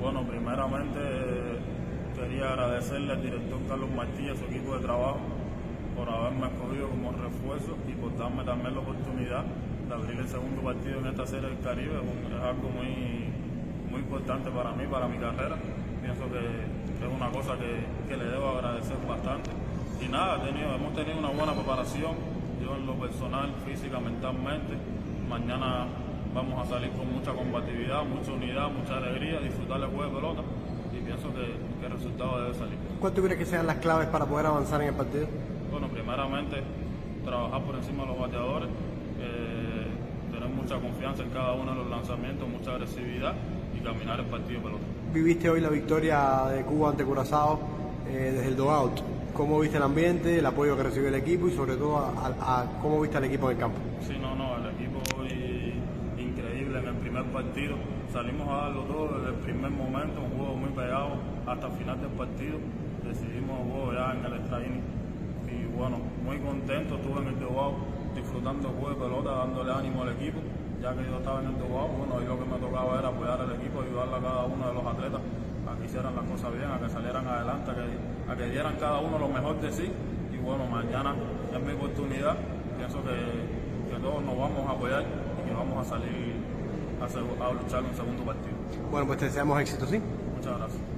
Bueno, primeramente quería agradecerle al director Carlos Martí y a su equipo de trabajo por haberme escogido como refuerzo y por darme también la oportunidad de abrir el segundo partido en esta serie del Caribe. Es algo muy, muy importante para mí, para mi carrera. Pienso que es una cosa que, que le debo agradecer bastante. Y nada, hemos tenido una buena preparación, yo en lo personal, física, mentalmente. Mañana vamos a salir con mucha combatividad, mucha unidad, mucha alegría, disfrutar el juego de pelota y pienso que, que el resultado debe salir. ¿Cuál tú crees que sean las claves para poder avanzar en el partido? Bueno, primeramente trabajar por encima de los bateadores, eh, tener mucha confianza en cada uno de los lanzamientos, mucha agresividad y caminar el partido de pelota. Viviste hoy la victoria de Cuba ante Curazao eh, desde el dogout. ¿Cómo viste el ambiente, el apoyo que recibió el equipo y sobre todo a, a, a cómo viste al equipo en el campo? Sí, no, no, el equipo hoy en el primer partido. Salimos a darlo todo desde el primer momento, un juego muy pegado hasta el final del partido. Decidimos el juego ya en el extra. Y bueno, muy contento, estuve en el Dubao disfrutando el juego de pelota, dándole ánimo al equipo. Ya que yo estaba en el Dubao, bueno, ahí lo que me tocaba era apoyar al equipo, ayudarle a cada uno de los atletas a que hicieran las cosas bien, a que salieran adelante, a que, dieran cada uno lo mejor de sí. Y bueno, mañana es mi oportunidad. Pienso que, que todos nos vamos a apoyar vamos a salir a, a luchar un segundo partido. Bueno, pues te deseamos éxito, ¿sí? Muchas gracias.